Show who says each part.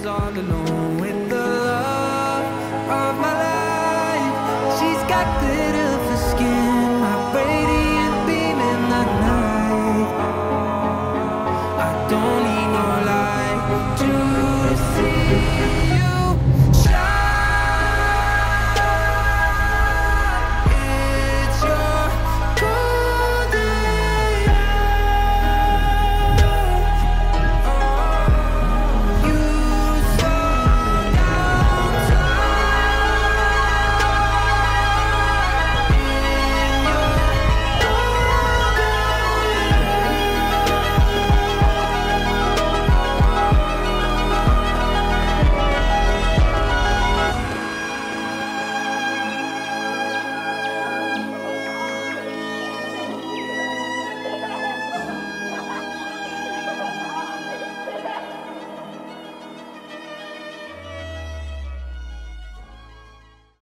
Speaker 1: was all alone with the love of my life. She's got glitter